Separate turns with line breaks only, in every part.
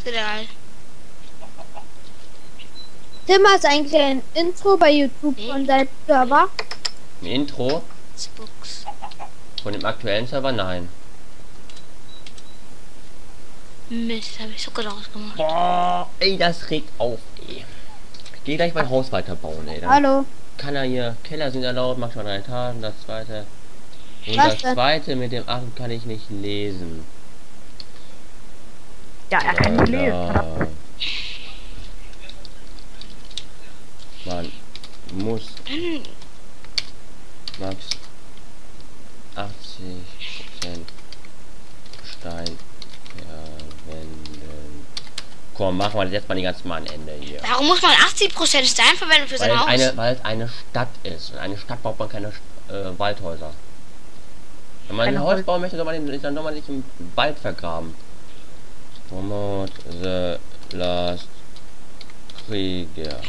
Ist egal.
Tim hast eigentlich ein Intro bei YouTube von deinem Server.
Ein Intro
Xbox.
von dem aktuellen Server? Nein.
Mist, habe ich Zucker daraus gemacht.
Boah, ey, das regt auf, ey. Ich geh gleich mein Haus weiterbauen, ey. Dann
Hallo.
kann er hier, Keller sind erlaubt, maximal drei Etagen, das zweite. Und
Was
das
denn?
zweite mit dem Affen kann ich nicht lesen.
Ja, er kann nicht lesen.
Man muss max 80% Stein verwenden. Komm, machen wir jetzt mal die ganzen Mal ein Ende hier.
Warum muss man 80% Stein verwenden für sein Haus?
eine, weil es eine Stadt ist. Und eine Stadt baut man keine äh, Waldhäuser. Wenn man ein Haus bauen möchte, soll man den, dann soll man nicht im Wald vergraben. Promote the last Krieger.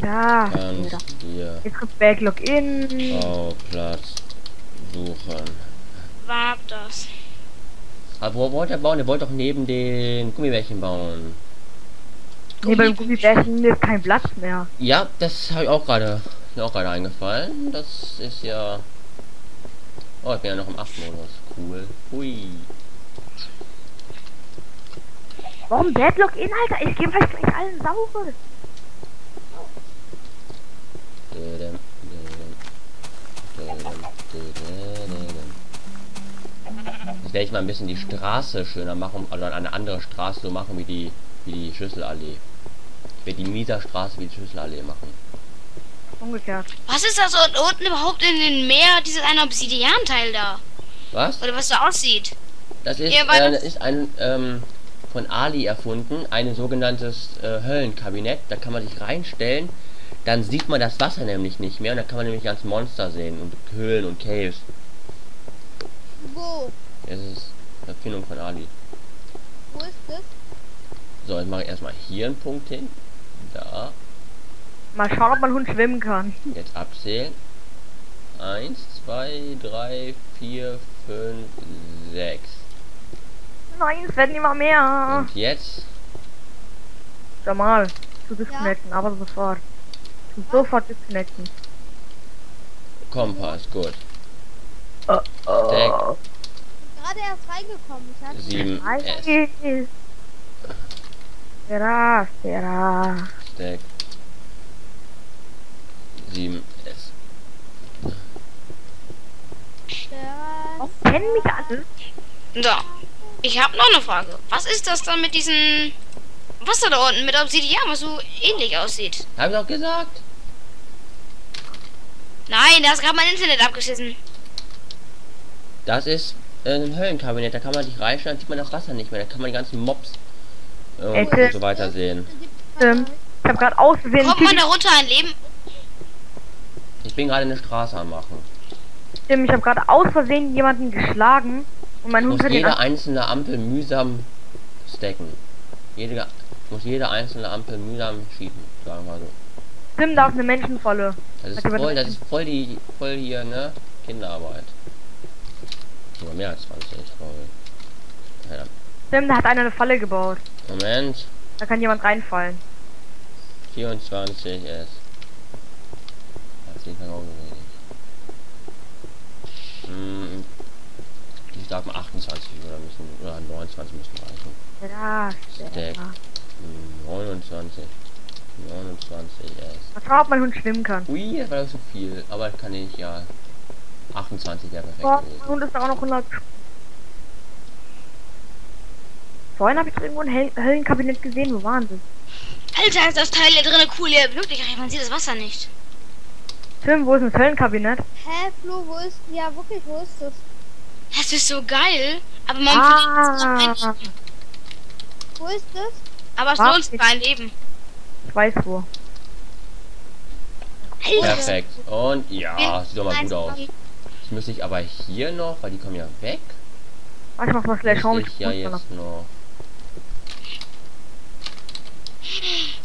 Ja,
Kannst
ja.
hier
Jetzt kommt Back Login.
Bauplatz suchen.
War das?
Aber wo wollte er bauen? Der wollte doch neben den Gummibärchen bauen.
Nee, beim Gummibärchen ist kein Platz mehr.
Ja, das habe ich auch gerade auch gerade eingefallen. Das ist ja. Oh, ich bin ja noch im 8-Modus. Cool. Hui.
Warum Bad Login, Alter? Ich gebe vielleicht gleich allen Saure.
Jetzt werde ich mal ein bisschen die Straße schöner machen, oder eine andere Straße so machen wie die, wie die Schüsselallee. Ich werde die Mieser-Straße wie die Schüsselallee machen.
Umgekehrt.
Was ist das unten überhaupt in den Meer, dieses eine Obsidian-Teil da?
Was?
Oder was da aussieht?
Das ist,
Ja,
äh,
das-
das ist ein ähm, von Ali erfunden, ein sogenanntes äh, Höllenkabinett. Da kann man sich reinstellen, dann sieht man das Wasser nämlich nicht mehr und da kann man nämlich ganz Monster sehen und Höhlen und Caves.
Wo?
Das ist Erfindung von Ali.
Wo ist das?
So, jetzt mache ich erstmal hier einen Punkt hin. Da.
Mal schauen, ob mein Hund schwimmen kann.
Jetzt abzählen. Eins, zwei, drei, vier, fünf, sechs.
Nein, es werden immer mehr.
Und jetzt
Schau mal. Zu disconnecten, aber sofort. Zu sofort disconnecten.
Kompass, gut.
Oh,
Stack
Gerade erst reingekommen. Ich hatte
7 S.
Terra, Terra.
Stack 7 S.
Kennen mich alle?
So. Ich habe noch eine Frage. Was ist das dann mit diesem Wasser da unten mit Obsidian, was so ähnlich aussieht?
Hab ich doch gesagt.
Nein, da ist gerade mein Internet abgeschissen.
Das ist äh, ein Höllenkabinett. Da kann man sich reinstellen, dann sieht man das Wasser nicht mehr. Da kann man die ganzen Mobs äh,
Ecke.
und so weiter sehen.
Ähm, ich habe gerade aus Versehen
Kommt man darunter ein Leben?
Ich bin gerade eine Straße am machen.
Stimmt, ich habe gerade aus Versehen jemanden geschlagen und mein Hund
muss
hat
jede einzelne Ampel mühsam stacken. Jede, muss jede einzelne Ampel mühsam schieben, sagen wir so.
Stimmt, ist eine Menschenvolle.
Das ist
Hat
voll, das ist voll die, voll hier, ne? Kinderarbeit. Sogar mehr als 20, glaube ich. Ja,
Stimmt, da hat einer eine Falle gebaut.
Moment.
Da kann jemand reinfallen.
24 ist. Das sieht man auch wenig. Hm, ich sag mal 28 oder müssen oder 29 müssen reichen.
Terra,
Stack.
Terra.
Hm, 29. 29 ist.
Mal schauen, ob mein Hund schwimmen kann.
Ui, das war so viel, aber kann ich ja. 28 wäre perfekt
Boah, mein Hund ist da auch noch 100. Vorhin habe ich irgendwo ein Hell Höllenkabinett gesehen. Wo waren sie?
Alter, ist das Teil hier drinnen cool. Ja, wirklich, man sieht das Wasser nicht.
Tim, wo ist das Höllenkabinett?
Hä, Flo, wo ist. Ja, wirklich, wo ist das?
Das ist so geil. Aber man
Ah.
verliert Menschen.
Wo ist das?
Aber es
Was?
lohnt sich für ein Leben.
Ich weiß wo.
Perfekt. Und ja, sieht doch mal gut aus. Jetzt müsste ich aber hier noch, weil die kommen ja weg.
Ah, ich mach mal schnell schauen.
Müsste ich ja jetzt noch.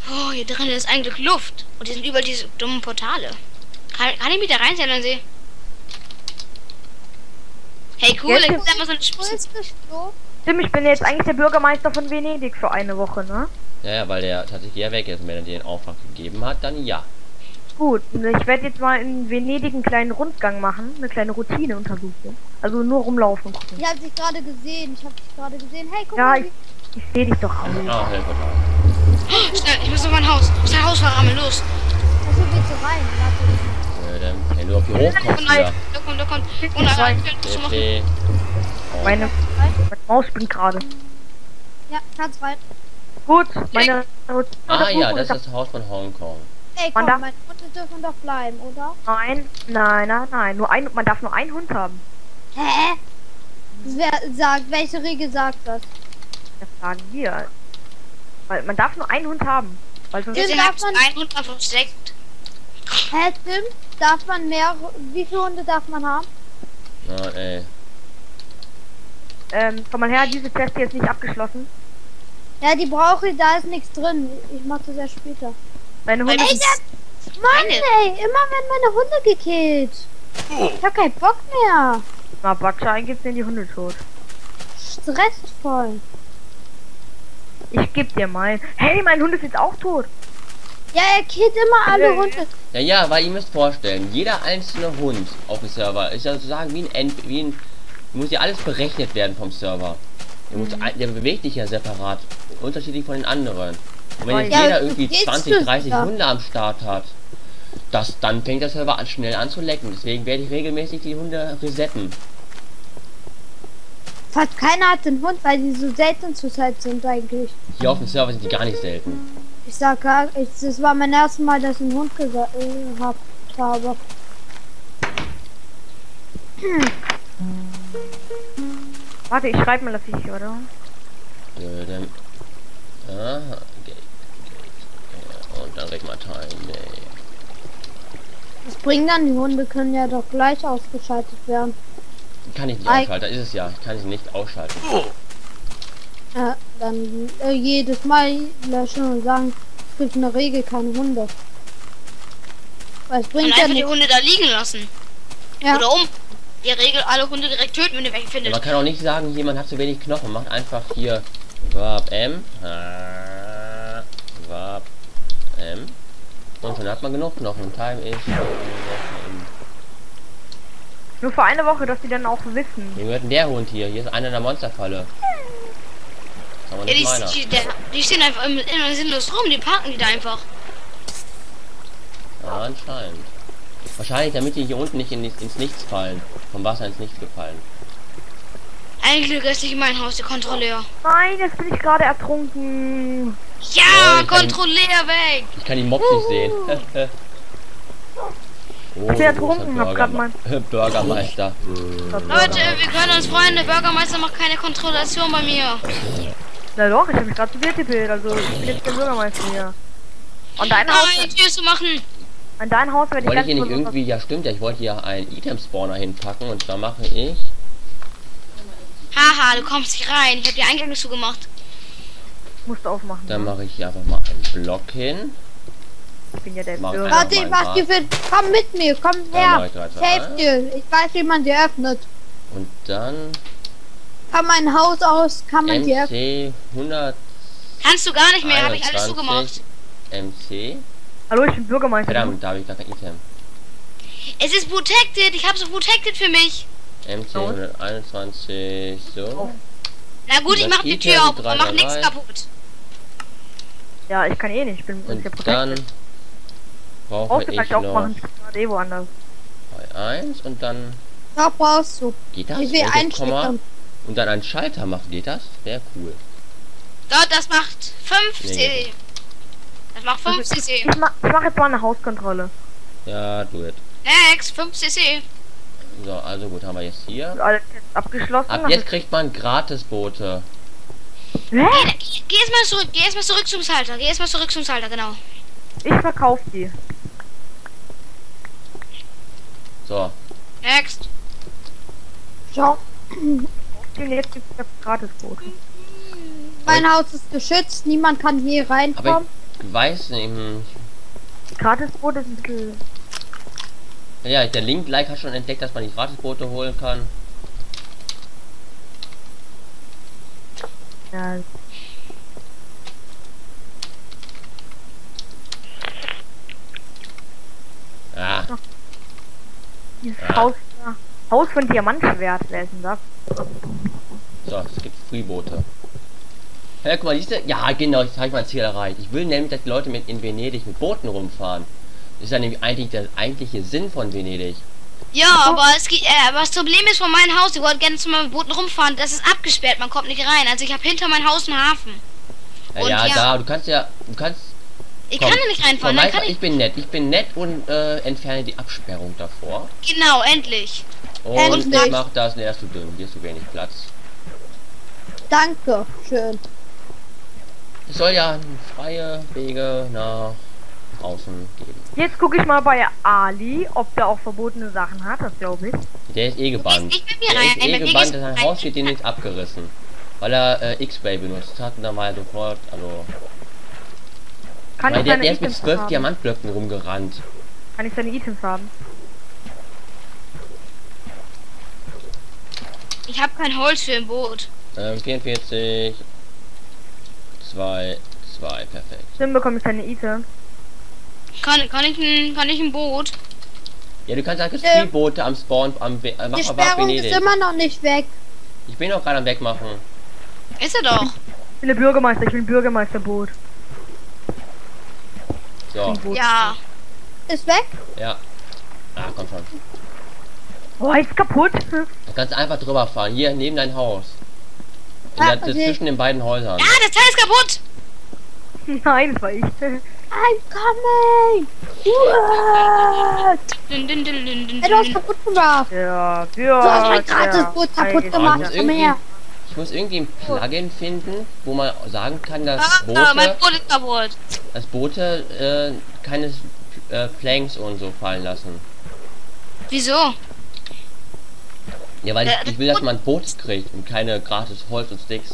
Oh, hier drin ist eigentlich Luft. Und hier sind überall diese dummen Portale. Kann, kann ich mich da reinstellen, Sie? Hey, cool,
Jetzt
hab mal so
das, Flo?
Tim, ich bin jetzt eigentlich der Bürgermeister von Venedig für eine Woche, ne?
Ja, ja, weil der tatsächlich ja weg ist. Und wenn er dir den Auftrag gegeben hat, dann ja.
Gut, ich werde jetzt mal in Venedig einen kleinen Rundgang machen, eine kleine Routine untersuchen. Also nur rumlaufen gucken.
Ich hab dich gerade gesehen. Ich hab dich gerade gesehen. Hey, guck
Ja,
mal.
ich, ich sehe dich doch auch.
Ah, Helfertal.
Oh, schnell, ich muss auf mein Haus. Ich muss ein Haus verrammeln, los.
Achso, willst du rein? Warte.
Äh, dann, wenn du auf hier hochkommst
nein,
wieder.
da kommt, da kommt. Nein,
rein.
ich.
Oh.
Meine, Maus springt gerade.
Ja, kannst rein.
Gut, meine
Ah ja, das ist das Haus von Hongkong.
Ey,
Man
komm,
darf-
meine Hunde dürfen doch bleiben, oder?
Nein, nein, nein, nein. Nur ein, man darf nur einen Hund haben.
Hä? Wer sagt, welche Regel sagt das?
Das sagen wir. Weil man darf nur einen Hund haben. Weil sonst
Jetzt
darf man-
ein Hund versteckt.
Hä, Tim? Darf man mehr, wie viele Hunde darf man haben?
Na, ey.
ähm, komm mal her, diese Test hier ist nicht abgeschlossen.
Ja, die brauche ich, da ist nichts drin. Ich mach das erst später.
Meine Hunde
Ey,
sind
Mann,
Meine.
ey, immer werden meine Hunde gekillt. Ich hab keinen Bock mehr.
mal Batscha eingibt, sind die Hunde tot.
Stressvoll.
Ich geb dir meinen. Hey, mein Hund ist jetzt auch tot.
Ja, er killt immer alle
Ja,
Hunde.
Ja, ja, weil ihr müsst vorstellen, jeder einzelne Hund auf dem Server ist ja sozusagen wie ein End, wie ein, muss ja alles berechnet werden vom Server. Der, muss, ein- der bewegt sich ja separat, unterschiedlich von den anderen. Und wenn jetzt
Ja,
jeder irgendwie
gehst
20,
du
30
da.
Hunde am Start hat, das, dann fängt der Server an, schnell an zu lecken. Deswegen werde ich regelmäßig die Hunde resetten.
Fast keiner hat den Hund, weil die so selten zurzeit sind eigentlich.
Hier auf dem Server sind die gar nicht selten.
Ich sag gar, ich, das war mein erstes Mal, dass ich einen Hund gehabt äh, hab, habe.
Warte, ich schreibe mal das ich, oder?
Dödem. Aha, Gate, Gate. Ja, Und dann reg mal Time, nee.
Was bringt dann? Die Hunde können ja doch gleich ausgeschaltet werden.
Kann ich nicht ausschalten, da ist es ja. Ich kann sie nicht ausschalten.
Dann äh, jedes Mal löschen und sagen, es gibt eine Regel, keine Hunde. Weil es
Und
bringt ja
einfach die. Hunde da liegen lassen.
Ja.
Oder um. Die Regel alle Hunde direkt töten, wenn ihr welche
Ja,
findet.
man kann auch nicht sagen, jemand hat zu wenig Knochen. Macht einfach hier Warp M. Ah, Warp M. Und schon hat man genug Knochen. Time ist.
Nur für eine Woche, dass die dann auch wissen.
Wie gehört denn der Hund hier? Hier ist einer in der Monsterfalle. Aber
Ja,
nicht
die,
meiner.
die, der, die stehen einfach immer, immer sinnlos rum, die parken die da einfach.
Ja, anscheinend. Wahrscheinlich, damit die hier unten nicht in, ins Nichts fallen. Vom Wasser ins Nichts gefallen.
Ein Glück ist nicht in mein Haus, der Kontrolleur.
Nein, jetzt bin ich gerade ertrunken.
Ja,
Oh,
Kontrolleur weg!
Ich kann die Mobs nicht sehen. oh,
Ich bin ertrunken, hab grad mal-
Bürgermeister.
Leute, wir können uns freuen, der Bürgermeister macht keine Kontrollation bei mir.
Na doch, ich habe mich gerade zu dir tippelt, also ich bin jetzt der Bürgermeister hier. Und dein Haus,
Nein, die Tür zu machen.
an dein Haus werde ich
Wollte ich hier nicht irgendwie, ja stimmt, ja, ich wollte hier einen Item-Spawner hinpacken und zwar mache ich,
Haha, du kommst nicht rein. Ich habe die Eingang nicht zugemacht.
musst du aufmachen.
dann mache ich hier einfach mal einen Block hin.
Ich bin ja der
Warte, ich mach die für. Komm mit mir, komm
Dann
her.
ich
helfe dir. Ich weiß, wie man die öffnet.
Und dann
Kann mein Haus aus, kann man.
MC 100
Kannst du gar nicht mehr, habe ich alles zugemacht.
MC.
Hallo, ich bin Bürgermeister.
Verdammt, da habe ich gar kein Item.
Es ist protected, ich habe so protected für mich.
MC
Und?
121, so.
Na gut, ich
Das
mach die Tür auf, aber mach nichts kaputt.
Ja, ich kann eh nicht, ich bin
Und
ich hab
dann
protected.
brauche
Brauchst du
ich noch
gerade eh woanders.
1 und dann
Doch, brauchst du.
geht das?
Ich will
Und das Komma
einstecken.
Und dann ein Schalter macht, geht das? Wäre cool.
Dort, das macht 5
Nee,
CC. Das macht 5 CC.
Ich mach, ich mach jetzt mal eine Hauskontrolle.
Ja, do it.
Next, 5 CC.
So, also gut, haben wir jetzt hier.
Alle Tests abgeschlossen.
Ab jetzt kriegt man Gratisboote.
Hä?
Geh, geh erstmal zurück, geh erstmal zurück zum Schalter. Geh erstmal zurück zum Schalter, genau.
Ich verkauf die.
So,
Next.
Schau,
Und jetzt gibt's das Gratisboot.
mein Haus ist geschützt. Niemand kann hier
aber
reinkommen.
ich weiß nicht.
Gratisboot ist ein bisschen.
Ja, der Link-Like hat schon entdeckt, dass man die Gratisboote holen kann.
Ja.
Ah,
Dieses
Ja.
Haus, ja. Haus von Diamantschwert, wer ist denn das?
So, es gibt Freeboote. Ja, guck mal, du? Ja, genau, jetzt habe ich mein Ziel erreicht. Ich will nämlich, dass die Leute mit in Venedig mit Booten rumfahren. Das ist ja nämlich eigentlich der eigentliche Sinn von Venedig.
Ja, aber es geht, äh, aber das Problem ist von meinem Haus, ich wollte gerne zu meinem Booten rumfahren, das ist abgesperrt, man kommt nicht rein. Also ich habe hinter mein Haus einen Hafen.
Ja,
Und
ja,
ja.
da, du kannst ja, du kannst,
Ich
komm,
kann da nicht
komm,
reinfahren, dann
Meister,
kann
ich
ich...
bin nett, ich bin nett und äh, entferne die Absperrung davor.
Genau, endlich.
Und
Endlich.
ich mach das, leerst du dünn, hier ist zu wenig Platz.
Danke, schön.
Es soll ja freie Wege nach außen geben.
Jetzt gucke ich mal bei Ali, ob der auch verbotene Sachen hat, das glaube ich.
Der ist eh gebannt.
mit mir
Der
rein,
ist eh gebannt, sein. Haus wird ihm nicht abgerissen. Weil er äh, X-Ray benutzt hat und dann war er sofort, also...
Kann
Weil
ich
der,
seine
der ist mit zwölf? Diamantblöcken rumgerannt.
Kann ich seine Items haben?
Ich habe kein Holz für ein Boot.
Ähm, 44... 2, 2, perfekt.
Dann bekomme ich seine Items.
Kann, kann, ich ein, kann ich ein Boot?
Ja, du kannst halt
Ja.
Speedboote am Spawn, am We äh, mach
Die Sperrung ist immer noch nicht weg.
Ich bin auch gerade am Wegmachen.
Ist er doch.
Ich bin der Bürgermeister, ich ein Bürgermeisterboot.
So,
Boot.
Ja.
Ist weg?
ja. Ah, komm schon.
Oh, ist kaputt.
Du kannst einfach drüber fahren. Hier, neben dein Haus.
Ah,
der,
okay.
Zwischen den beiden Häusern.
Ah, das Teil ist kaputt.
Nein, das war ich.
I'm coming! What?
Dün, dün, dün, dün, dün,
Ey, du hast kaputt gemacht.
Ja,
Du
ja.
hast mein gratis Boot kaputt gemacht. Komm her.
ich muss irgendwie ein Plugin finden, wo man sagen kann, dass
Ah, ah, mein
Boote,
Boot ist kaputt.
dass Boote äh, keine äh, Planks und so fallen lassen.
Wieso?
Ja, weil
Äh,
ich, ich will, dass man ein Boot kriegt und keine gratis Holz und Sticks.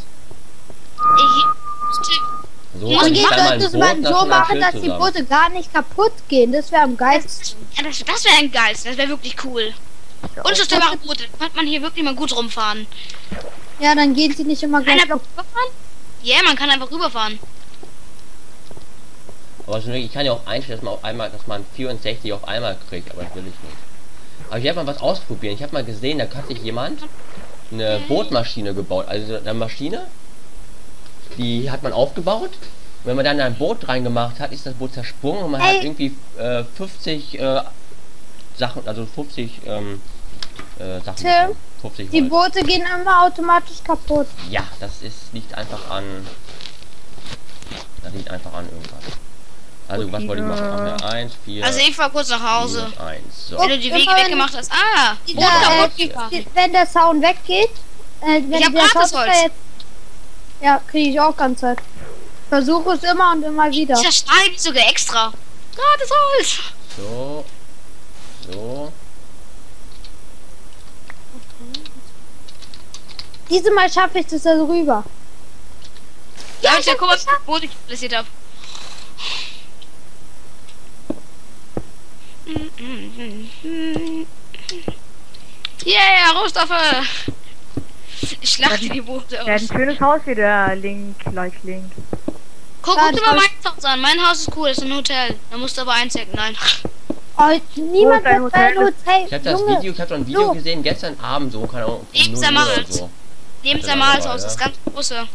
Ich,
So kann
Und
ich
jetzt
dann mal
sollte
ein
es
Boot
man so machen, dass die. Boote gar nicht kaputt gehen. Das wäre am geilsten.
ja, das, das wäre ein Geist. Das wäre wirklich cool. Unzerstörbare Boote. Da kann man hier wirklich mal gut rumfahren.
Ja, dann gehen sie nicht immer
Kann
gleich.
einfach rüberfahren? Ja, man kann einfach rüberfahren.
Aber ich kann ja auch einstellen, dass man auf einmal, dass man 64 auf einmal kriegt, aber das will ich nicht. Aber ich werde mal was ausprobieren. Ich habe mal gesehen, da hat sich jemand eine Bootmaschine gebaut. Also eine Maschine, die hat man aufgebaut. Und wenn man dann ein Boot reingemacht hat, ist das Boot zersprungen und man hat irgendwie äh, 50 äh, Sachen, also 50 ähm, äh, Sachen.
Tim,
bekommen. 50
Die. Boote gehen immer automatisch kaputt.
Ja, das ist liegt einfach an. Das liegt einfach an irgendwas. Also was wollte ich machen? Ach ja, 1, 4,
Also ich fahr kurz nach Hause.
1. So.
Wenn du die Wege weggemacht hast. Ah,
Dieser,
Boot kaputt
äh,
gefahren.
die- wenn der Sound weggeht, äh, wenn
Ich hab
der Sound
Holz.
jetzt, ja, kriege ich auch ganz Zeit. Versuche es immer und immer wieder.
Ich zerschneide die sogar extra. Gratis Holz.
So. So.
Diesmal schaffe ich das da rüber.
Ja,
Ja,
ich ja,
ich
guck mal, Boot ich platziert habe. Yeah, Rohstoffe. Ich schlachte die Boote
Der hat ein
aus.
schönes Haus hier, der Link, like Link.
Guck,
Ja,
guck dir mal
das-
mein Haus an. Mein Haus ist cool, ist ein Hotel. Da musst du aber einchecken. Nein.
Oh, niemand
dein
hat ein
Hotel?
Hotel.
Ich habe das
Junge,
Video, ich habe so ein Video
so.
gesehen gestern Abend, so keine Ahnung,
Eben
0 Uhr
Samal.
oder so.
Neben
Ja,
Samals Haus,
ja.
das ganz große.